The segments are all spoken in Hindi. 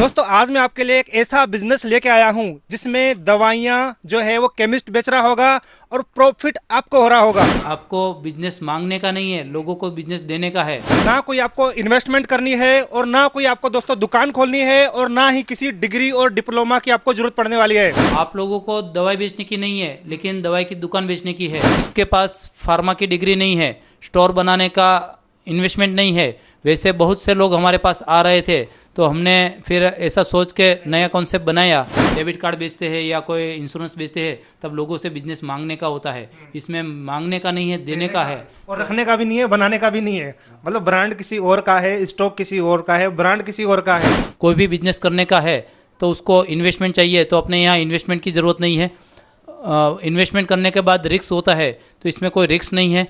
दोस्तों आज मैं आपके लिए एक ऐसा बिज़नेस लेके आया हूँ जिसमें दवाइयाँ जो है वो केमिस्ट बेच रहा होगा और प्रॉफिट आपको हो रहा होगा। आपको बिज़नेस मांगने का नहीं है लोगों को बिज़नेस देने का है। ना कोई आपको इन्वेस्टमेंट करनी है और ना कोई आपको दोस्तों दुकान खोलनी है और ना ही किसी डिग्री और डिप्लोमा की आपको ज़रूरत पड़ने वाली है। आप लोगों को दवाई बेचने की नहीं है लेकिन दवाई की दुकान बेचने की है। जिसके पास फार्मा की डिग्री नहीं है स्टोर बनाने का इन्वेस्टमेंट नहीं है वैसे बहुत से लोग हमारे पास आ रहे थे तो हमने फिर ऐसा सोच के नया कॉन्सेप्ट बनाया। डेबिट कार्ड बेचते हैं या कोई इंश्योरेंस बेचते हैं तब लोगों से बिज़नेस मांगने का होता है। इसमें मांगने का नहीं है देने का है। और रखने का भी नहीं है बनाने का भी नहीं है। मतलब ब्रांड किसी और का है स्टॉक किसी और का है ब्रांड किसी और का है। कोई भी बिज़नेस करने का है तो उसको इन्वेस्टमेंट चाहिए तो अपने यहाँ इन्वेस्टमेंट की ज़रूरत नहीं है। इन्वेस्टमेंट करने के बाद रिक्स होता है तो इसमें कोई रिक्स नहीं है।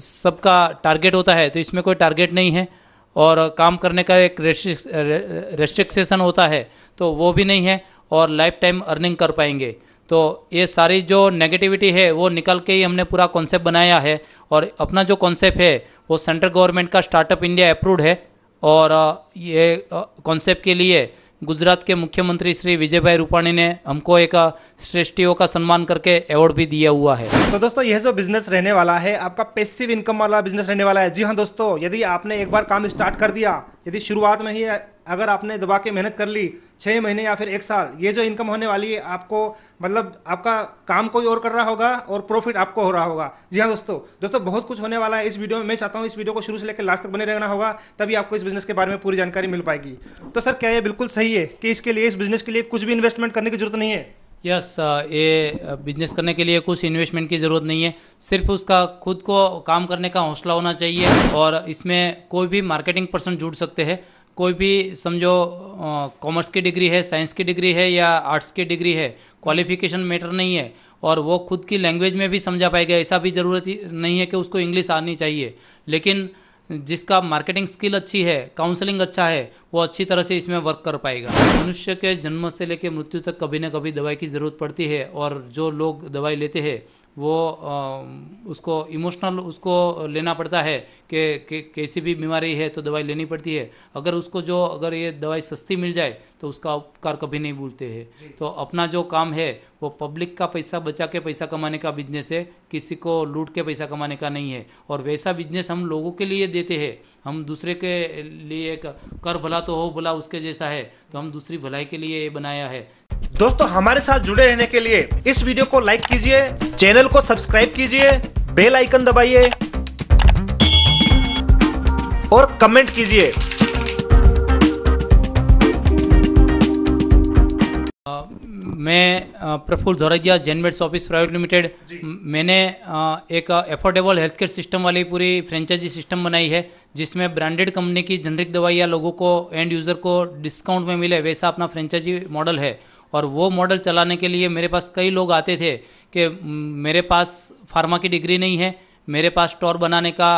सबका टारगेट होता है तो इसमें कोई टारगेट नहीं है। और काम करने का एक रेस्ट्रिक्सेशन होता है तो वो भी नहीं है और लाइफ टाइम अर्निंग कर पाएँगे। तो ये सारी जो नेगेटिविटी है, वो निकल के ही हमने पूरा कॉन्सेप्ट बनाया है और अपना जो कॉन्सेप्ट है, वो सेंट्रल गवर्नमेंट का स्टार्टअप इंडिया अप्रूव्ड है और ये कॉन्सेप्ट के लिए गुजरात के मुख्यमंत्री श्री विजय भाई रूपाणी ने हमको एक श्रेष्ठियों का सम्मान करके अवार्ड भी दिया हुआ है। तो दोस्तों, यह जो बिज़नेस रहने वाला है, आपका पेसिव इनकम वाला बिज़नेस रहने वाला है। जी हाँ दोस्तों, यदि आपने एक बार काम स्टार्ट कर दिया, यदि शुरुआत में ही अगर आपने दबा के मेहनत कर ली छः महीने या फिर एक साल ये जो इनकम होने वाली है आपको मतलब आपका काम कोई और कर रहा होगा और प्रॉफिट आपको हो रहा होगा। जी हाँ दोस्तों दोस्तों बहुत कुछ होने वाला है इस वीडियो में। मैं चाहता हूँ इस वीडियो को शुरू से लेकर लास्ट तक बने रहना होगा तभी आपको इस बिज़नेस के बारे में पूरी जानकारी मिल पाएगी। तो सर क्या ये बिल्कुल सही है कि इसके लिए इस बिज़नेस के लिए कुछ भी इन्वेस्टमेंट करने की ज़रूरत नहीं है? यस yes, ये बिज़नेस करने के लिए कुछ इन्वेस्टमेंट की ज़रूरत नहीं है। सिर्फ़ उसका खुद को काम करने का हौसला होना चाहिए और इसमें कोई भी मार्केटिंग पर्सन जुड़ सकते हैं। कोई भी समझो कॉमर्स की डिग्री है, साइंस की डिग्री है या आर्ट्स की डिग्री है, क्वालिफिकेशन मैटर नहीं है और वो खुद की लैंग्वेज में भी समझा पाएगा, ऐसा भी ज़रूरत नहीं है कि उसको इंग्लिश आनी चाहिए। लेकिन जिसका मार्केटिंग स्किल अच्छी है, काउंसलिंग अच्छा है वो अच्छी तरह से इसमें वर्क कर पाएगा। मनुष्य के जन्म से लेकर मृत्यु तक कभी ना कभी दवाई की ज़रूरत पड़ती है और जो लोग दवाई लेते हैं वो आ, उसको इमोशनल उसको लेना पड़ता है कि कैसी भी बीमारी है तो दवाई लेनी पड़ती है। अगर उसको जो अगर ये दवाई सस्ती मिल जाए तो उसका उपकार कभी नहीं भूलते हैं। तो अपना जो काम है वो पब्लिक का पैसा बचा के पैसा कमाने का बिज़नेस है किसी को लूट के पैसा कमाने का नहीं है। और वैसा बिज़नेस हम लोगों के लिए देते हैं। हम दूसरे के लिए एक कर भला तो हो भला उसके जैसा है तो हम दूसरी भलाई के लिए ये बनाया है। दोस्तों हमारे साथ जुड़े रहने के लिए इस वीडियो को लाइक कीजिए चैनल को सब्सक्राइब कीजिए बेल आइकन दबाइए और कमेंट कीजिए। मैं Praful Dhorajiya Genmeds office private limited. मैंने एक अफोर्डेबल हेल्थ केयर सिस्टम वाली पूरी फ्रेंचाइजी सिस्टम बनाई है। जिसमें ब्रांडेड कंपनी की जेनरिक दवाइयाँ लोगों को एंड यूज़र को डिस्काउंट में मिले, वैसा अपना फ्रेंचाइजी मॉडल है। और वो मॉडल चलाने के लिए मेरे पास कई लोग आते थे कि मेरे पास फार्मा की डिग्री नहीं है, मेरे पास स्टोर बनाने का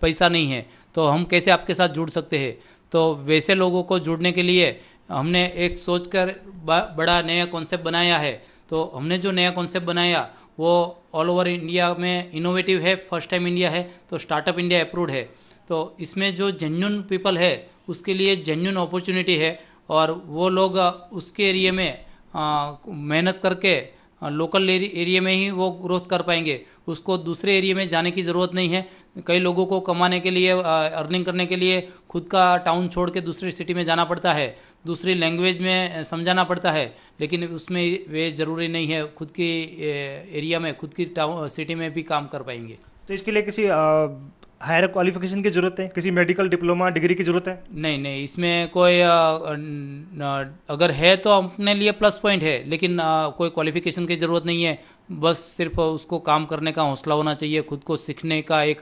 पैसा नहीं है तो हम कैसे आपके साथ जुड़ सकते हैं? तो वैसे लोगों को जुड़ने के लिए हमने एक सोच कर बड़ा नया कॉन्सेप्ट बनाया है। तो हमने जो नया कॉन्सेप्ट बनाया, वो ऑल ओवर इंडिया में इनोवेटिव है फ़र्स्ट टाइम इंडिया है तो स्टार्टअप इंडिया अप्रूव्ड है। तो इसमें जो जेन्यून पीपल है, उसके लिए जेन्यून अपॉर्चुनिटी है और वो लोग उसके एरिए में मेहनत करके लोकल एरिया में ही वो ग्रोथ कर पाएँगे। उसको दूसरे एरिया में जाने की ज़रूरत नहीं है। कई लोगों को कमाने के लिए अर्निंग करने के लिए खुद का टाउन छोड़ के दूसरी सिटी में जाना पड़ता है। दूसरी लैंग्वेज में समझाना पड़ता है। लेकिन उसमें वे ज़रूरी नहीं है, खुद की एरिया में, खुद की टाउन सिटी में भी काम कर पाएँगे। तो इसके लिए किसी हायर क्वालिफिकेशन की ज़रूरत है? किसी मेडिकल डिप्लोमा डिग्री की ज़रूरत है? नहीं नहीं, इसमें कोई अगर है तो अपने लिए प्लस पॉइंट है, लेकिन कोई क्वालिफिकेशन की ज़रूरत नहीं है। बस सिर्फ़ उसको काम करने का हौसला होना चाहिए, खुद को सीखने का एक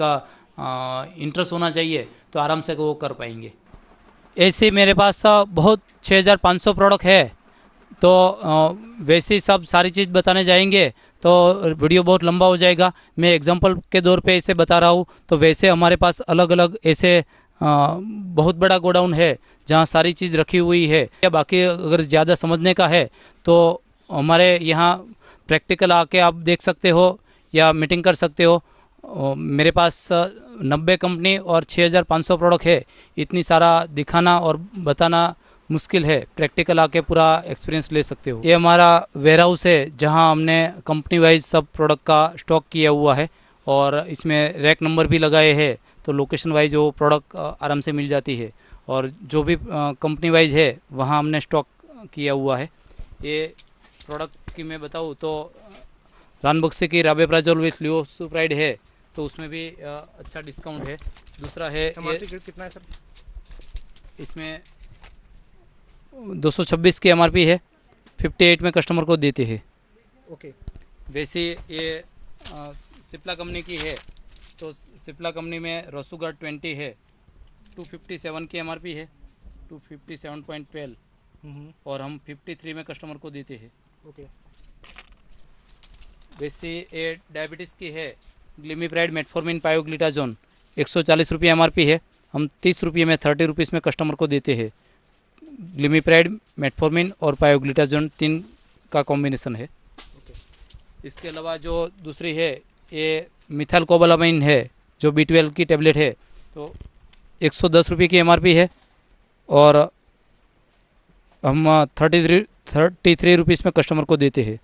इंटरेस्ट होना चाहिए तो आराम से वो कर पाएँगे। ऐसे मेरे पास बहुत 6500 प्रोडक्ट है। तो वैसे ही सब सारी चीज़ बताने जाएँगे तो वीडियो बहुत लंबा हो जाएगा। मैं एग्जांपल के दौर पे इसे बता रहा हूँ। तो वैसे हमारे पास अलग अलग ऐसे बहुत बड़ा गोडाउन है, जहाँ सारी चीज़ रखी हुई है। या बाकी अगर ज़्यादा समझने का है तो हमारे यहाँ प्रैक्टिकल आके आप देख सकते हो या मीटिंग कर सकते हो। मेरे पास नब्बे कंपनी और 6500 प्रोडक्ट है। इतनी सारा दिखाना और बताना मुश्किल है। प्रैक्टिकल आके पूरा एक्सपीरियंस ले सकते हो। ये हमारा वेयर हाउस है जहाँ हमने कंपनी वाइज सब प्रोडक्ट का स्टॉक किया हुआ है और इसमें रैक नंबर भी लगाए हैं तो लोकेशन वाइज वो प्रोडक्ट आराम से मिल जाती है। और जो भी कंपनी वाइज है वहाँ हमने स्टॉक किया हुआ है। ये प्रोडक्ट की मैं बताऊँ तो रान बक्से की राबे प्राजोल विथ लियो सुप्राइड है तो उसमें भी अच्छा डिस्काउंट है। दूसरा है कितना है सर? इसमें 226 की एमआरपी है 58 में कस्टमर को देते हैं। ओके वैसे ये सिप्ला कंपनी की है तो सिप्ला कंपनी में रोसुगर 20 है 257 की एमआरपी है 257.12 हम्म, और हम 53 में कस्टमर को देते हैं। ओके वैसे ये डायबिटीज़ की है ग्लिमीप्राइड मेटफॉर्मिन पायोग्लिटाजोन एक सौ चालीस रुपये एम है हम तीस रुपये में थर्टी रुपीज़ में कस्टमर को देते हैं। ग्लिमीप्राइड मेटफॉर्मिन और पायोग्लिटाजोन तीन का कॉम्बिनेशन है। इसके अलावा जो दूसरी है, ये मिथाइल कोबालामाइन है, जो बी ट्वेल्व की टेबलेट है तो एक सौ दस रुपये की एमआरपी है और हम thirty three thirty three rupees में कस्टमर को देते हैं।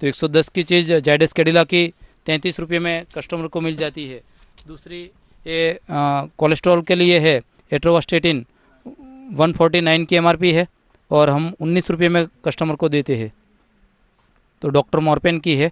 तो 110 की चीज़ जाइडस कैडिला की तैंतीस रुपये में कस्टमर को मिल जाती है। दूसरी, ये कोलेस्ट्रॉल के लिए है एट्रोवास्टेटिन 149 की एमआरपी है और हम उन्नीस रुपये में कस्टमर को देते हैं। तो डॉक्टर मॉर्पेन की है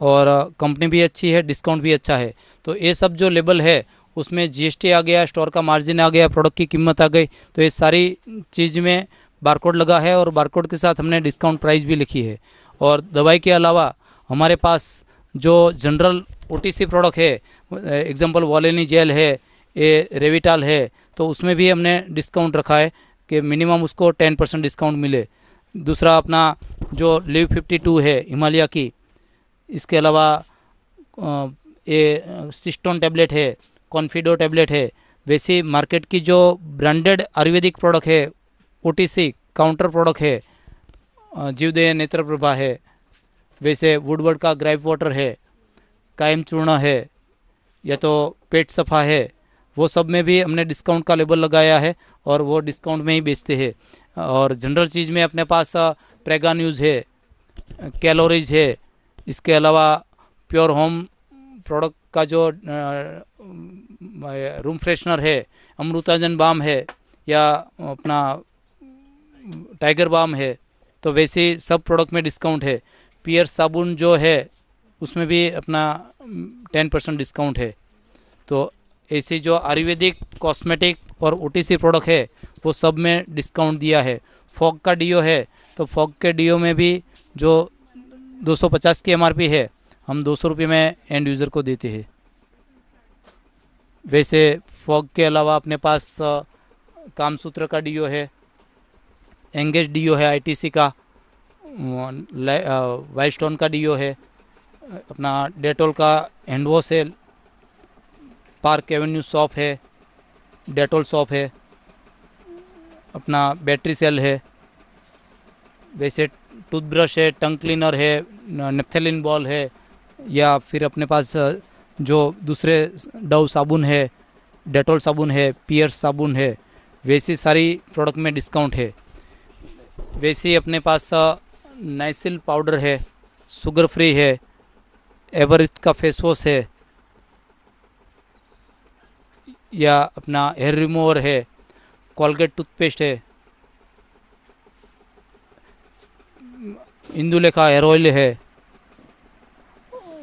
और कंपनी भी अच्छी है डिस्काउंट भी अच्छा है। तो ये सब जो लेबल है, उसमें जीएसटी आ गया स्टोर का मार्जिन आ गया प्रोडक्ट की कीमत आ गई तो ये सारी चीज़ में बारकोड लगा है और बारकोड के साथ हमने डिस्काउंट प्राइस भी लिखी है। और दवाई के अलावा हमारे पास जो जनरल ओटीसी प्रोडक्ट है एग्जांपल वॉलेनी जेल है ये रेविटाल है तो उसमें भी हमने डिस्काउंट रखा है कि मिनिमम उसको टेन परसेंट डिस्काउंट मिले। दूसरा अपना जो लिव फिफ्टी टू है, हिमालय की, इसके अलावा ये सिस्टोन टैबलेट है कॉन्फिडो टैबलेट है, वैसे मार्केट की जो ब्रांडेड आयुर्वेदिक प्रोडक्ट है ओटीसी काउंटर प्रोडक्ट है जीवदय नेत्र प्रभा है, वैसे वुडवर्ड का ग्राइप वाटर है, कायम चूर्ण है, या तो पेट सफ़ा है वो सब में भी हमने डिस्काउंट का लेबल लगाया है और वो डिस्काउंट में ही बेचते हैं। और जनरल चीज़ में अपने पास प्रेगा न्यूज़ है कैलोरीज है, इसके अलावा प्योर होम प्रोडक्ट का जो रूम फ्रेशनर है, अमृताजन बाम है, या अपना टाइगर बाम है तो वैसे सब प्रोडक्ट में डिस्काउंट है। पियर साबुन जो है, उसमें भी अपना टेन परसेंट डिस्काउंट है। तो ऐसी जो आयुर्वेदिक कॉस्मेटिक और ओटीसी प्रोडक्ट है, वो सब में डिस्काउंट दिया है। फॉग का डीओ है तो फॉग के डीओ में भी जो 250 की एमआरपी है, हम दो सौ रुपये में एंड यूज़र को देते हैं। वैसे फॉग के अलावा अपने पास कामसूत्र का डीओ है, एंगेज डीओ है आईटीसी का वाइट स्टोन का डीओ है अपना डेटोल का हैंड वॉश है पार्क एवेन्यू शॉप है, डेटोल सॉप है, अपना बैटरी सेल है, वैसे टूथब्रश है, टंग क्लीनर है, नेप्थेलिन बॉल है, या फिर अपने पास जो दूसरे डव साबुन है, डेटोल साबुन है, पियर्स साबुन है, वैसी सारी प्रोडक्ट में डिस्काउंट है। वैसे अपने पास नाइसिल पाउडर है, शुगर फ्री है एवरिथ का फेस वॉश है या अपना हेयर रिमूवर है कॉलगेट टूथपेस्ट है, इंदुलेखा हेयर ऑयल है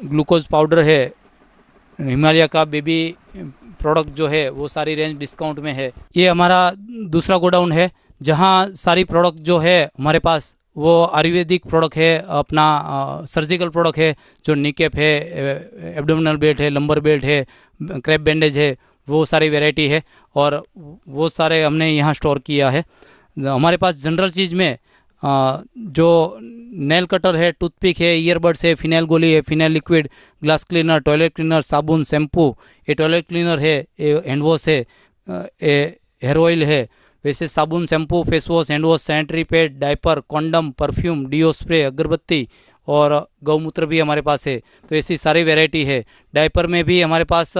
ग्लूकोज पाउडर है, हिमालय का बेबी प्रोडक्ट जो है, वो सारी रेंज डिस्काउंट में है। ये हमारा दूसरा गोडाउन है, जहाँ सारी प्रोडक्ट जो है हमारे पास, वो आयुर्वेदिक प्रोडक्ट है, अपना सर्जिकल प्रोडक्ट है, जो निकेप है एब्डोमिनल बेल्ट है लंबर बेल्ट है क्रैप बैंडेज है वो सारी वेराइटी है और वो सारे हमने यहाँ स्टोर किया है। हमारे पास जनरल चीज़ में जो नेल कटर है टूथपिक है ईयरबड्स है फिनाइल गोली है phenyl liquid glass cleaner toilet cleaner साबुन शैम्पू ये टॉयलेट क्लीनर है, ये हैंड वॉश है हेयर ऑयल है, वैसे साबुन shampoo face wash hand wash sanitary pad diaper condom perfume deo spray अगरबत्ती और गौमूत्र भी हमारे पास है। तो ऐसी सारी वेराइटी है। डायपर में भी हमारे पास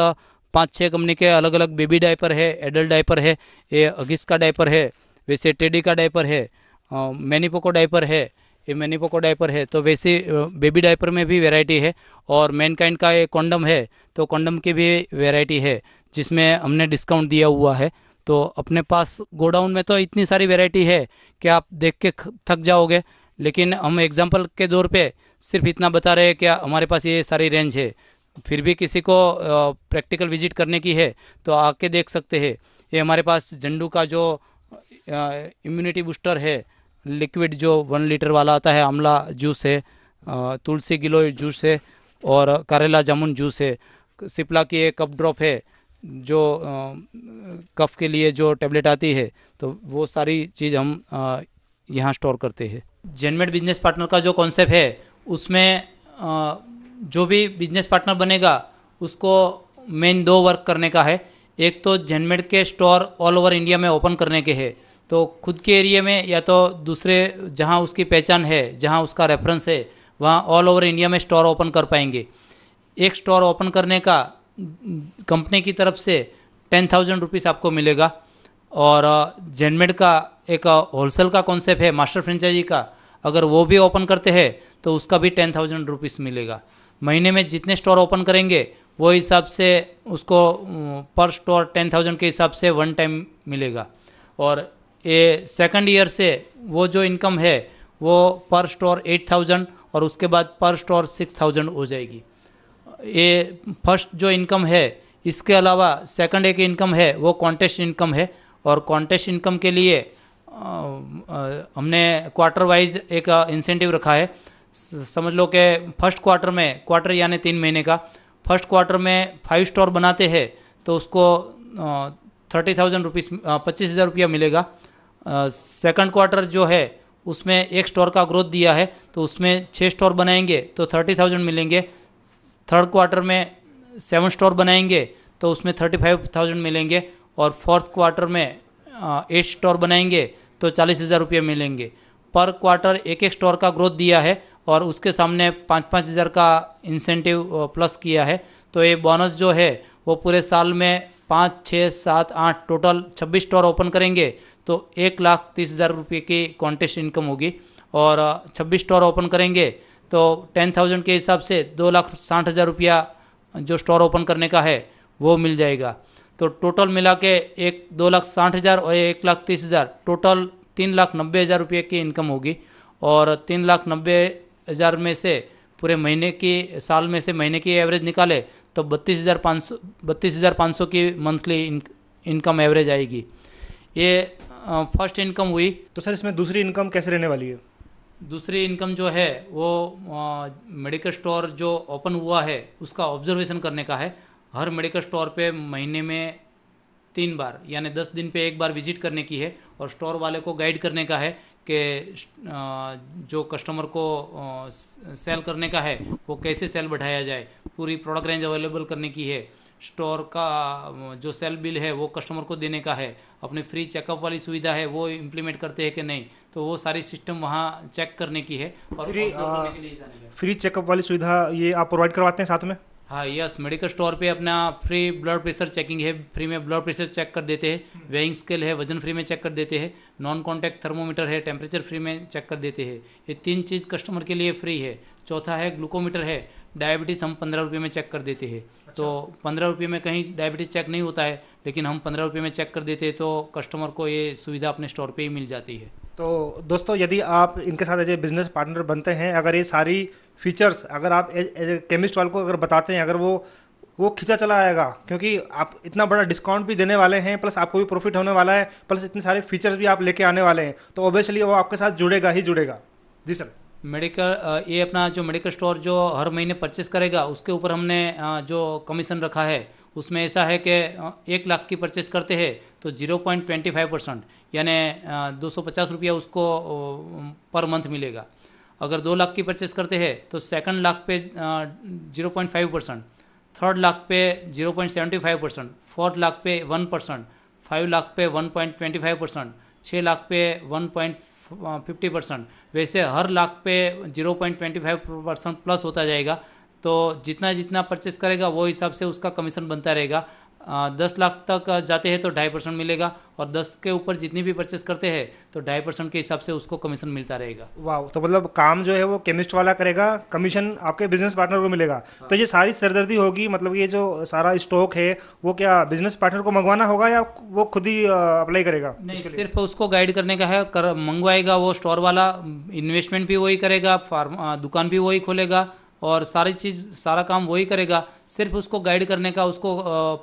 पाँच छः कंपनी के अलग अलग बेबी डायपर है एडल्ट डायपर है, ये अगिस का डायपर है, वैसे टेडी का डायपर है मैनीपोको डायपर है, ये मैनीपोको डायपर है तो वैसे बेबी डायपर में भी वैरायटी है और मैनकाइंड का ये कॉन्डम है तो कॉन्डम की भी वैरायटी है, जिसमें हमने डिस्काउंट दिया हुआ है। तो अपने पास गोडाउन में तो इतनी सारी वैरायटी है कि आप देख के थक जाओगे, लेकिन हम एग्ज़ाम्पल के दौर पे सिर्फ़ इतना बता रहे हैं कि हमारे पास ये सारी रेंज है। फिर भी किसी को प्रैक्टिकल विज़िट करने की है तो आके देख सकते हैं। ये हमारे पास झंडू का जो इम्यूनिटी बूस्टर है लिक्विड जो वन लीटर वाला आता है, आंवला जूस है तुलसी गिलोय जूस है, और करेला जामुन जूस है, सिपला की एक कप ड्रॉप है, जो कफ के लिए जो टेबलेट आती है तो वो सारी चीज़ हम यहाँ स्टोर करते हैं। जेनमेड बिज़नेस पार्टनर का जो कॉन्सेप्ट है, उसमें जो भी बिज़नेस पार्टनर बनेगा, उसको मेन दो वर्क करने का है। एक तो जेनमेड के स्टोर ऑल ओवर इंडिया में ओपन करने के हैं। तो खुद के एरिया में या तो दूसरे, जहाँ उसकी पहचान है, जहाँ उसका रेफरेंस है, वहाँ ऑल ओवर इंडिया में स्टोर ओपन कर पाएँगे। एक स्टोर ओपन करने का कंपनी की तरफ़ से टेन थाउज़ेंड रुपीज़ आपको मिलेगा। और जेनमेड का एक होलसेल का कॉन्सेप्ट है मास्टर फ्रेंचाइजी का। अगर वो भी ओपन करते हैं तो उसका भी टेन थाउज़ेंड रुपीज़ मिलेगा। महीने में जितने स्टोर ओपन करेंगे वो हिसाब से उसको पर स्टोर टेन थाउज़ेंड के हिसाब से वन टाइम मिलेगा। और ये सेकंड ईयर से वो जो इनकम है वो पर स्टोर एट थाउज़ेंड और उसके बाद पर स्टोर सिक्स थाउज़ेंड हो जाएगी। ये फ़र्स्ट जो इनकम है इसके अलावा सेकंड एक इनकम है वो कॉन्टेस्ट इनकम है। और कॉन्टेस्ट इनकम के लिए अ, अ, हमने क्वार्टर वाइज एक इंसेंटिव रखा है समझ लो कि फ़र्स्ट क्वार्टर में, क्वार्टर यानी तीन महीने का, फ़र्स्ट क्वार्टर में फाइव स्टोर बनाते हैं तो उसको थर्टी थाउज़ेंड रुपीज़ पच्चीस हज़ार रुपया मिलेगा। सेकंड क्वार्टर जो है, उसमें एक स्टोर का ग्रोथ दिया है तो उसमें छः स्टोर बनाएँगे तो थर्टी थाउज़ेंड मिलेंगे। थर्ड क्वार्टर में सेवन स्टोर बनाएँगे तो उसमें थर्टी फाइव थाउज़ेंड मिलेंगे। और फोर्थ क्वार्टर में एट स्टोर बनाएँगे तो चालीस हज़ार रुपये मिलेंगे। पर क्वार्टर एक एक स्टोर का ग्रोथ दिया है और उसके सामने पाँच पाँच हज़ार का इंसेंटिव प्लस किया है। तो ये बोनस जो है, वो पूरे साल में पाँच छः सात, आठ टोटल छब्बीस स्टोर ओपन करेंगे तो एक लाख तीस हज़ार रुपये की कॉन्टेस्ट इनकम होगी। और छब्बीस स्टोर ओपन करेंगे तो टेन थाउज़ेंड के हिसाब से दो लाख साठ हज़ार रुपया जो स्टोर ओपन करने का है, वो मिल जाएगा। तो टोटल मिला के एक, दो लाख साठ हज़ार और एक लाख तीस हज़ार टोटल तीन लाख नब्बे हज़ार रुपये की इनकम होगी और तीन लाख नब्बे हज़ार में से पूरे महीने की साल में से महीने की एवरेज निकाले तो बत्तीस हज़ार पाँच सौ बत्तीस हज़ार पाँच सौ की मंथली इनकम एवरेज आएगी। ये फ़र्स्ट इनकम हुई। तो सर इसमें दूसरी इनकम कैसे रहने वाली है? दूसरी इनकम जो है वो मेडिकल स्टोर जो ओपन हुआ है उसका ऑब्जर्वेशन करने का है। हर मेडिकल स्टोर पे महीने में तीन बार यानी दस दिन पे एक बार विज़िट करने की है और स्टोर वाले को गाइड करने का है कि जो कस्टमर को सेल करने का है वो कैसे सेल बढ़ाया जाए पूरी प्रोडक्ट रेंज अवेलेबल करने की है स्टोर का जो सेल बिल है वो कस्टमर को देने का है अपनी फ्री चेकअप वाली सुविधा है वो इम्प्लीमेंट करते हैं कि नहीं तो वो सारी सिस्टम वहाँ चेक करने की है और फ्री, के लिए। फ्री चेकअप वाली सुविधा ये आप प्रोवाइड करवाते हैं साथ में हाँ यस मेडिकल स्टोर पे अपना फ्री ब्लड प्रेशर चेकिंग है। फ्री में ब्लड प्रेशर चेक कर देते हैं। वेइंग स्केल है वज़न फ्री में चेक कर देते हैं। नॉन कॉन्टैक्ट थर्मोमीटर है टेम्परेचर फ्री में चेक कर देते हैं। ये तीन चीज़ कस्टमर के लिए फ्री है। चौथा है ग्लूकोमीटर है डायबिटीज़ हम पंद्रह रुपये में चेक कर देते हैं। अच्छा। तो पंद्रह रुपये में कहीं डायबिटीज़ चेक नहीं होता है लेकिन हम पंद्रह रुपये में चेक कर देते हैं तो कस्टमर को ये सुविधा अपने स्टोर पर ही मिल जाती है। तो दोस्तों, यदि आप इनके साथ एज ए बिज़नेस पार्टनर बनते हैं, अगर ये सारी फीचर्स अगर आप एज ए केमिस्ट वाले को अगर बताते हैं, अगर वो वो खिंचा चला आएगा, क्योंकि आप इतना बड़ा डिस्काउंट भी देने वाले हैं प्लस आपको भी प्रॉफिट होने वाला है प्लस इतने सारे फीचर्स भी आप लेके आने वाले हैं तो ऑब्वियसली वो आपके साथ जुड़ेगा ही जुड़ेगा। जी सर। मेडिकल ये अपना जो मेडिकल स्टोर जो हर महीने परचेस करेगा, उसके ऊपर हमने जो कमीशन रखा है, उसमें ऐसा है कि एक लाख की परचेस करते हैं तो zero point twenty five percent यानी दो सौ पचास रुपया उसको पर मंथ मिलेगा। अगर दो लाख की परचेस करते हैं तो सेकंड लाख पे zero point five percent third lakh पे zero point seventy five percent fourth lakh पे वन परसेंट फाइव लाख पे one point twenty five percent छः लाख पे वन पॉइंट फिफ्टी परसेंट वैसे हर लाख पे zero point twenty five percent plus होता जाएगा। तो जितना जितना परचेस करेगा, वो हिसाब से उसका कमीशन बनता रहेगा। दस लाख तक जाते हैं तो ढाई परसेंट मिलेगा और दस के ऊपर जितनी भी परचेस करते हैं तो ढाई परसेंट के हिसाब से उसको कमीशन मिलता रहेगा। वाह तो मतलब काम जो है वो केमिस्ट वाला करेगा कमीशन आपके बिज़नेस पार्टनर को मिलेगा। हाँ। तो ये सारी सरदर्दी होगी मतलब ये जो सारा स्टॉक है वो क्या बिज़नेस पार्टनर को मंगवाना होगा या वो खुद ही अप्लाई करेगा नहीं सिर्फ़ उसको गाइड करने का है कर मंगवाएगा वो स्टोर वाला इन्वेस्टमेंट भी वही करेगा फार्म दुकान भी वही खोलेगा और सारी चीज़ सारा काम वही करेगा। सिर्फ़ उसको गाइड करने का उसको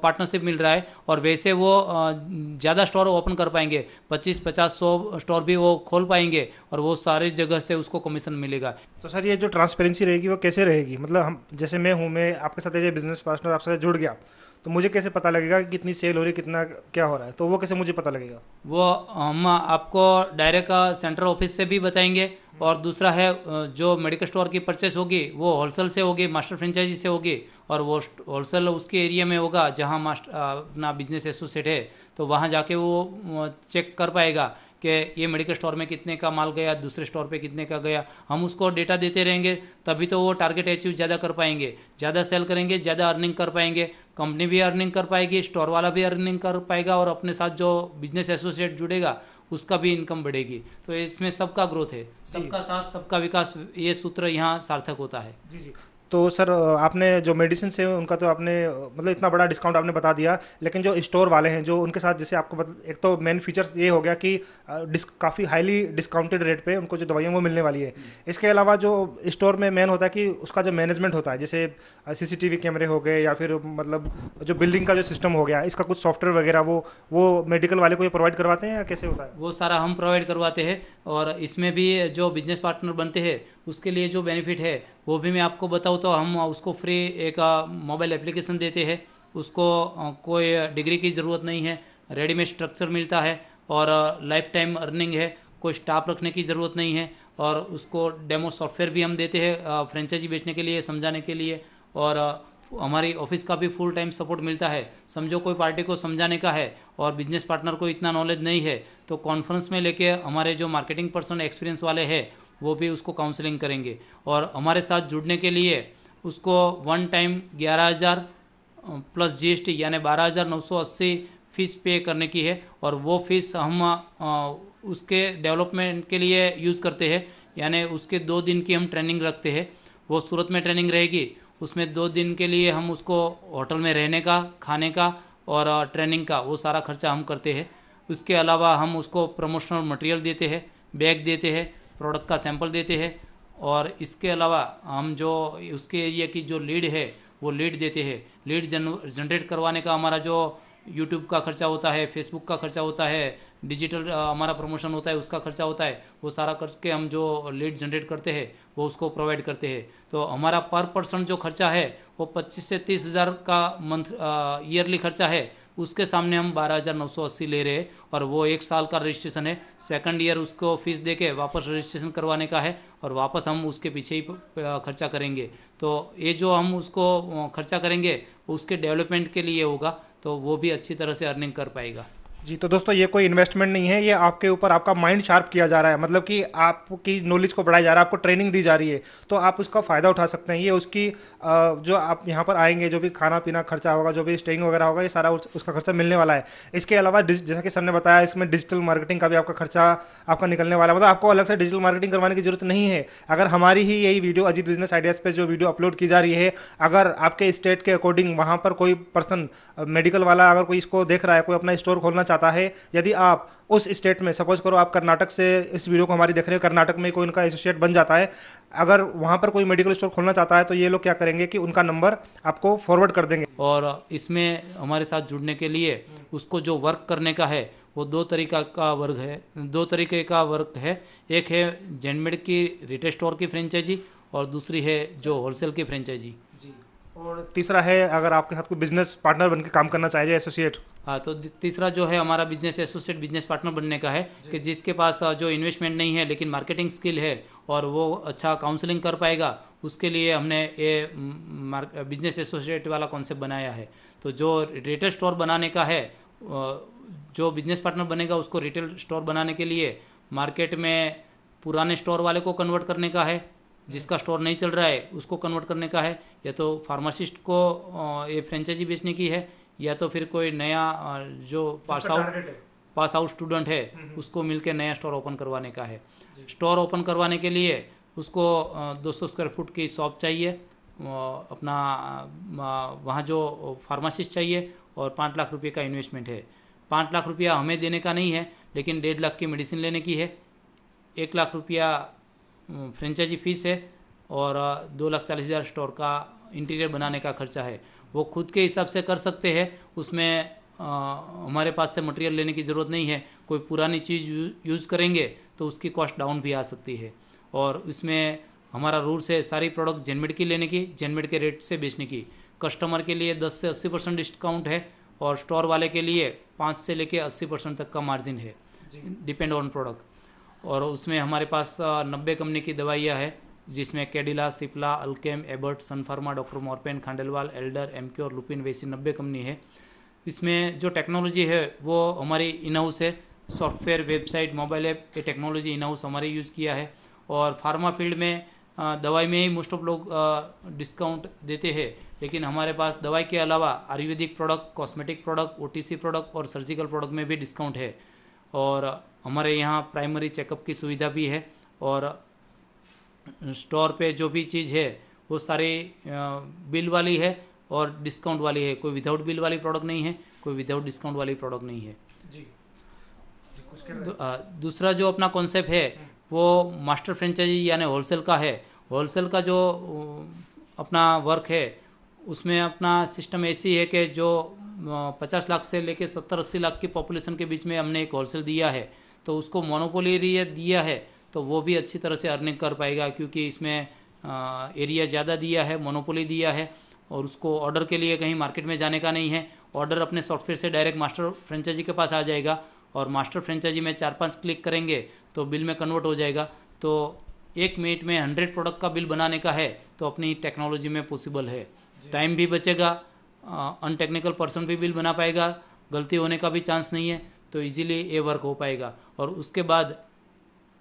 पार्टनरशिप मिल रहा है और वैसे वो ज़्यादा स्टोर ओपन कर पाएँगे। 25 50 सौ स्टोर भी वो खोल पाएँगे और वो सारी जगह से उसको कमीशन मिलेगा। तो सर ये जो ट्रांसपेरेंसी रहेगी वो कैसे रहेगी? मतलब हम जैसे मैं हूँ मैं आपके साथ ये बिज़नेस पार्टनर आपके साथ जुड़ गया तो मुझे कैसे पता लगेगा कि कितनी सेल हो रही है कितना क्या हो रहा है? तो वो कैसे मुझे पता लगेगा? वो हम आपको डायरेक्ट सेंट्रल ऑफ़िस से भी बताएँगे और दूसरा है जो मेडिकल स्टोर की परचेस होगी वो होलसेल से होगी मास्टर फ्रेंचाइजी से होगी और वो होलसेल उसके एरिया में होगा जहाँ मास्टर अपना बिज़नेस एसोसिएट है तो वहाँ जाके वो चेक कर पाएगा कि ये मेडिकल स्टोर में कितने का माल गया दूसरे स्टोर पे कितने का गया। हम उसको डेटा देते रहेंगे तभी तो वो टारगेट अचीव ज़्यादा कर पाएँगे। ज़्यादा सेल करेंगे ज़्यादा अर्निंग कर पाएँगे। कंपनी भी अर्निंग कर पाएगी स्टोर वाला भी अर्निंग कर पाएगा और अपने साथ जो बिज़नेस एसोसिएट जुड़ेगा उसका भी इनकम बढ़ेगी। तो इसमें सबका ग्रोथ है। सबका साथ सबका विकास ये सूत्र यहाँ सार्थक होता है। जी जी। तो सर, आपने जो मेडिसिन है, उनका तो आपने मतलब इतना बड़ा डिस्काउंट आपने बता दिया, लेकिन जो स्टोर वाले हैं, जो उनके साथ जैसे आपको एक तो मेन फीचर्स ये हो गया कि काफ़ी हाईली डिस्काउंटेड रेट पे उनको जो दवाइयाँ वो मिलने वाली है। इसके अलावा जो स्टोर में मेन होता है कि उसका जो मैनेजमेंट होता है, जैसे सीसीटीवी कैमरे हो गए या फिर मतलब जो बिल्डिंग का जो सिस्टम हो गया, इसका कुछ सॉफ्टवेयर वगैरह वो वो मेडिकल वाले को ये प्रोवाइड करवाते हैं या कैसे होता है? वो सारा हम प्रोवाइड करवाते हैं और इसमें भी जो बिज़नेस पार्टनर बनते हैं उसके लिए जो बेनिफिट है, वो भी मैं आपको बताऊँ तो हम उसको फ्री एक मोबाइल एप्लीकेशन देते हैं। उसको कोई डिग्री की ज़रूरत नहीं है रेडीमेड स्ट्रक्चर मिलता है और लाइफ टाइम अर्निंग है, कोई स्टाफ रखने की ज़रूरत नहीं है और उसको डेमो सॉफ्टवेयर भी हम देते हैं फ्रेंचाइजी बेचने के लिए, समझाने के लिए और हमारी ऑफ़िस का भी फुल टाइम सपोर्ट मिलता है। समझो कोई पार्टी को समझाने का है और बिज़नेस पार्टनर को इतना नॉलेज नहीं है तो कॉन्फ्रेंस में लेके हमारे जो मार्केटिंग पर्सन एक्सपीरियंस वाले हैं वो भी उसको काउंसलिंग करेंगे। और हमारे साथ जुड़ने के लिए उसको वन टाइम ग्यारह हज़ार प्लस जीएसटी यानी बारह हज़ार नौ सौ अस्सी फ़ीस पे करने की है। और वो फ़ीस हम उसके डेवलपमेंट के लिए यूज़ करते हैं। यानी उसके दो दिन की हम ट्रेनिंग रखते हैं। वो सूरत में ट्रेनिंग रहेगी। उसमें दो दिन के लिए हम उसको होटल में रहने का, खाने का और ट्रेनिंग का वो सारा खर्चा हम करते हैं। उसके अलावा हम उसको प्रमोशनल मटेरियल देते हैं बैग देते हैं। प्रोडक्ट का सैंपल देते हैं और इसके अलावा हम जो, उसके एरिया की जो लीड है, वो लीड देते हैं। लीड जन, जनरेट करवाने का हमारा जो यूट्यूब का खर्चा होता है फेसबुक का खर्चा होता है डिजिटल हमारा प्रमोशन होता है, उसका खर्चा होता है, वो सारा खर्च के हम जो लीड जनरेट करते हैं, वो उसको प्रोवाइड करते हैं। तो हमारा पर पर्सन जो खर्चा है, वो 25 से तीस हज़ार का मंथ ईयरली खर्चा है। उसके सामने हम बारह हज़ार नौ सौ अस्सी ले रहे हैं और वो एक साल का रजिस्ट्रेशन है। सेकंड ईयर उसको फ़ीस दे के वापस रजिस्ट्रेशन करवाने का है और वापस हम उसके पीछे ही खर्चा करेंगे। तो ये जो हम उसको खर्चा करेंगे, उसके डेवलपमेंट के लिए होगा तो वो भी अच्छी तरह से अर्निंग कर पाएगा। जी तो दोस्तों, ये कोई इन्वेस्टमेंट नहीं है, ये आपके ऊपर आपका माइंड शार्प किया जा रहा है। मतलब कि आपकी नॉलेज को बढ़ाया जा रहा है, आपको ट्रेनिंग दी जा रही है तो आप उसका फ़ायदा उठा सकते हैं। ये उसकी जो आप यहाँ पर आएँगे, जो भी खाना पीना खर्चा होगा, जो भी स्टेइंग वगैरह होगा, ये सारा उसका खर्चा मिलने वाला है। इसके अलावा जैसा कि सर ने बताया, इसमें डिजिटल मार्केटिंग का भी आपका खर्चा, आपका निकलने वाला है। मतलब आपको अलग से डिजिटल मार्केटिंग करवाने की ज़रूरत नहीं है। अगर हमारी ही यही वीडियो अजीत बिज़नेस आइडियाज़ पर जो वीडियो अपलोड की जा रही है, अगर आपके स्टेट के अकॉर्डिंग वहाँ पर कोई पर्सन मेडिकल वाला अगर कोई इसको देख रहा है, कोई अपना स्टोर खोलना चाहता है। यदि आप उस स्टेट में सपोज़ करो आप कर्नाटक से इस वीडियो को हमारी देख रहे हो, कर्नाटक में कोई उनका एसोसिएट बन जाता है। अगर वहाँ पर कोई मेडिकल स्टोर खोलना चाहता है तो ये लोग क्या करेंगे कि उनका नंबर आपको फॉरवर्ड कर देंगे। और इसमें हमारे साथ जुड़ने के लिए उसको जो वर्क करने का है, वो दो तरीका का वर्ग है, दो तरीके का वर्क है। एक है जेनमेड की रिटेल स्टोर की फ्रेंचाइजी और दूसरी है जो होलसेल की फ्रेंचाइजी और तीसरा है अगर आपके साथ कोई बिज़नेस पार्टनर बनकर काम करना चाहिए एसोसिएट हाँ तो तीसरा जो है हमारा बिज़नेस एसोसिएट बिज़नेस पार्टनर बनने का है कि जिसके पास जो इन्वेस्टमेंट नहीं है लेकिन मार्केटिंग स्किल है और वो अच्छा काउंसलिंग कर पाएगा उसके लिए हमने ये बिज़नेस एसोसिएट वाला कॉन्सेप्ट बनाया है। तो जो रिटेल स्टोर बनाने का है जो बिज़नेस पार्टनर बनेगा उसको रिटेल स्टोर बनाने के लिए मार्केट में पुराने स्टोर वाले को कन्वर्ट करने का है। जिसका स्टोर नहीं चल रहा है उसको कन्वर्ट करने का है। या तो फार्मासिस्ट को ये फ्रेंचाइजी बेचने की है या तो फिर कोई नया जो pass out pass out student है उसको मिलके नया स्टोर ओपन करवाने का है। स्टोर ओपन करवाने के लिए उसको दो सौ स्क्वायर फुट की शॉप चाहिए अपना वहाँ जो फार्मासिस्ट चाहिए और पाँच लाख रुपये का इन्वेस्टमेंट है। पाँच लाख रुपया हमें देने का नहीं है लेकिन डेढ़ लाख की मेडिसिन लेने की है। एक लाख रुपया फ्रेंचाइजी फ़ीस है और दो लाख चालीस हज़ार स्टोर का इंटीरियर बनाने का खर्चा है। वो खुद के हिसाब से कर सकते हैं उसमें अ, हमारे पास से मटेरियल लेने की ज़रूरत नहीं है कोई पुरानी चीज़ यूज़ करेंगे तो उसकी कॉस्ट डाउन भी आ सकती है। और इसमें हमारा रूल्स है सारी प्रोडक्ट जेनमेड की लेने की जेनमेड के रेट से बेचने की। कस्टमर के लिए 10 से 80 परसेंट डिस्काउंट है और स्टोर वाले के लिए 5 से लेके 80 परसेंट तक का मार्जिन है। Depend on product. और उसमें हमारे पास नब्बे कंपनी की दवाइयाँ है, जिसमें कैडिला, सिप्ला, अल्केम, एबर्ट, सनफार्मा, डॉक्टर मॉर्पेन, खांडेलवाल, एल्डर एमक्योर लुपिन वैसी नब्बे कंपनी है। इसमें जो टेक्नोलॉजी है, वो हमारी इन हाउस है, सॉफ्टवेयर, वेबसाइट, मोबाइल ऐप, ये टेक्नोलॉजी इन हाउस हमारे यूज़ किया है। और फार्मा फ़ील्ड में दवाई में ही मोस्ट ऑफ़ लोग डिस्काउंट देते हैं, लेकिन हमारे पास दवाई के अलावा Ayurvedic product, cosmetic product, OTC product और सर्जिकल प्रोडक्ट में भी डिस्काउंट है। और हमारे यहाँ प्राइमरी चेकअप की सुविधा भी है और स्टोर पे जो भी चीज़ है वो सारी बिल वाली है और डिस्काउंट वाली है। कोई विदाउट बिल वाली प्रोडक्ट नहीं है कोई विदाउट डिस्काउंट वाली प्रोडक्ट नहीं है। जी। जी, कुछ दू- दूसरा जो अपना कॉन्सेप्ट है वो मास्टर फ्रेंचाइजी यानी होलसेल का है। होलसेल का जो अपना वर्क है उसमें अपना सिस्टम ऐसी है कि जो पचास लाख से लेके सत्तर अस्सी लाख की पॉपुलेशन के बीच में हमने एक होलसेल दिया है तो उसको मोनोपोली एरिया दिया है तो वो भी अच्छी तरह से अर्निंग कर पाएगा क्योंकि इसमें एरिया ज़्यादा दिया है मोनोपोली दिया है और उसको ऑर्डर के लिए कहीं मार्केट में जाने का नहीं है ऑर्डर अपने सॉफ्टवेयर से डायरेक्ट मास्टर फ्रेंचाइजी के पास आ जाएगा और मास्टर फ्रेंचाइजी में चार पाँच क्लिक करेंगे तो बिल में कन्वर्ट हो जाएगा तो एक मिनट में हंड्रेड प्रोडक्ट का बिल बनाने का है तो अपनी टेक्नोलॉजी में पॉसिबल है। टाइम भी बचेगा अनटेक्निकल पर्सन भी बिल बना पाएगा, गलती होने का भी चांस नहीं है तो इजीली ये वर्क हो पाएगा। और उसके बाद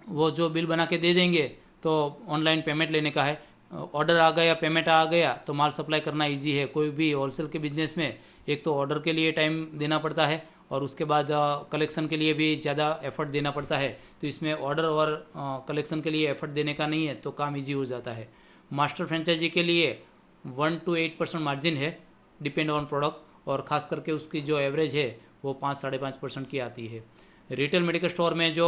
वो जो बिल बना के दे देंगे तो ऑनलाइन पेमेंट लेने का है। ऑर्डर आ गया, पेमेंट आ गया तो माल सप्लाई करना इजी है। कोई भी होलसेल के बिज़नेस में एक तो ऑर्डर के लिए टाइम देना पड़ता है, और उसके बाद कलेक्शन के लिए भी ज़्यादा एफर्ट देना पड़ता है। तो इसमें ऑर्डर और कलेक्शन के लिए एफर्ट देने का नहीं है तो काम इजी हो जाता है। मास्टर फ्रेंचाइजी के लिए one two eight percent margin है डिपेंड ऑन प्रोडक्ट और ख़ास करके उसकी जो एवरेज है, वो पाँच, साढ़े पाँच परसेंट की आती है। रिटेल मेडिकल स्टोर में जो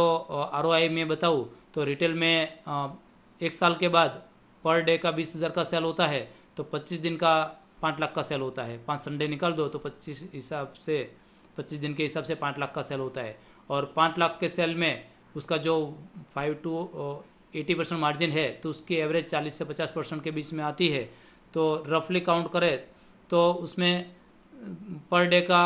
आरओआई में बताऊँ तो रिटेल में एक साल के बाद पर डे का बीस हज़ार का सेल होता है तो पच्चीस दिन का पाँच लाख का सेल होता है। पाँच संडे निकाल दो तो पच्चीस हिसाब से, पच्चीस दिन के हिसाब से पाँच लाख का सेल होता है। और पाँच लाख के सेल में उसका जो five two eighty percent margin है तो उसकी एवरेज चालीस से पचास परसेंट के बीच में आती है। तो रफली काउंट करें तो उसमें पर डे का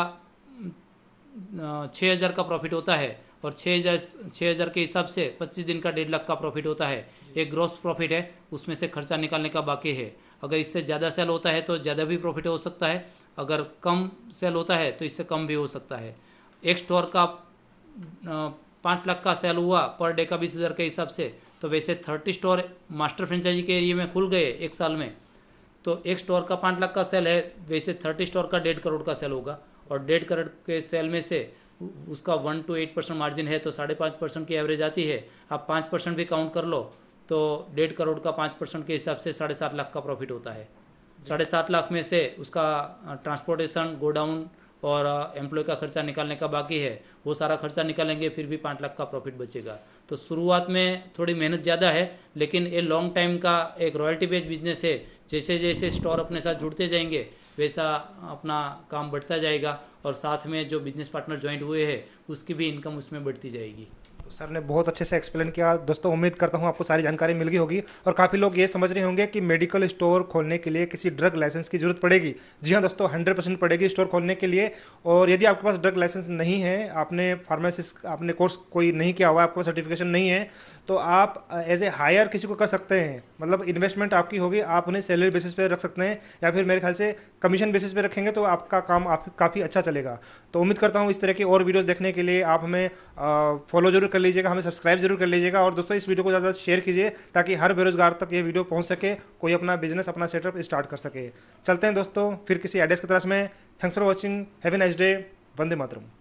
छः हज़ार का प्रॉफिट होता है और छः हज़ार छः हज़ार के हिसाब से पच्चीस दिन का डेढ़ लाख का प्रॉफिट होता है। एक ग्रॉस प्रॉफिट है उसमें से खर्चा निकालने का बाकी है। अगर इससे ज़्यादा सेल होता है तो ज़्यादा भी प्रॉफिट हो सकता है अगर कम सेल होता है तो इससे कम भी हो सकता है। एक स्टोर का पाँच लाख का सेल हुआ पर डे का बीस हज़ार के हिसाब से तो वैसे थर्टी स्टोर मास्टर फ्रेंचाइजी के एरिए में खुल गए एक साल में। तो एक स्टोर का पाँच लाख का सेल है वैसे थर्टी स्टोर का डेढ़ करोड़ का सेल होगा। और डेढ़ करोड़ के सेल में से उसका one two eight percent margin है तो साढ़े पाँच परसेंट की एवरेज आती है। आप पाँच परसेंट भी काउंट कर लो तो डेढ़ करोड़ का पाँच परसेंट के हिसाब से साढ़े सात लाख का प्रॉफिट होता है। साढ़े सात लाख में से उसका ट्रांसपोर्टेशन, गोडाउन और एम्प्लॉय का खर्चा निकालने का बाकी है, वो सारा खर्चा निकालेंगे, फिर भी पाँच लाख का प्रॉफिट बचेगा। तो शुरुआत में थोड़ी मेहनत ज़्यादा है, लेकिन ये लॉन्ग टाइम का एक रॉयल्टी बेस्ड बिज़नेस है। जैसे जैसे स्टोर अपने साथ जुड़ते जाएँगे, वैसा अपना काम बढ़ता जाएगा और साथ में जो बिज़नेस पार्टनर ज्वाइंट हुए हैं, उसकी भी इनकम उसमें बढ़ती जाएगी। तो सर ने बहुत अच्छे से एक्सप्लेन किया। दोस्तों, उम्मीद करता हूँ आपको सारी जानकारी मिल गई होगी और काफ़ी लोग ये समझ रहे होंगे कि मेडिकल स्टोर खोलने के लिए किसी ड्रग लाइसेंस की ज़रूरत पड़ेगी। जी हाँ दोस्तों हंड्रेड परसेंट पड़ेगी स्टोर खोलने के लिए। और यदि आपके पास ड्रग लाइसेंस नहीं है, आपने फार्मासिस्ट आपने कोर्स कोई नहीं किया हुआ आपके पास सर्टिफिकेशन नहीं है तो आप एज ए हायर किसी को कर सकते हैं। मतलब इन्वेस्टमेंट आपकी होगी, आप उन्हें सैलरी बेसिस पे रख सकते हैं, या फिर मेरे ख्याल से कमीशन बेसिस पे रखेंगे तो आपका काम आप, काफ़ी अच्छा चलेगा। तो उम्मीद करता हूँ इस तरह की और वीडियोस देखने के लिए आप हमें फॉलो ज़रूर कर लीजिएगा, हमें सब्सक्राइब ज़रूर कर लीजिएगा, और दोस्तों इस वीडियो को ज़्यादा शेयर कीजिए, ताकि हर बेरोजगार तक ये वीडियो पहुँच सके, कोई अपना बिज़नेस अपना सेटअप स्टार्ट कर सके। चलते हैं दोस्तों, फिर किसी आइडियाज़ की तरफ़ में। Thanks for watching have nice day Vande Mataram.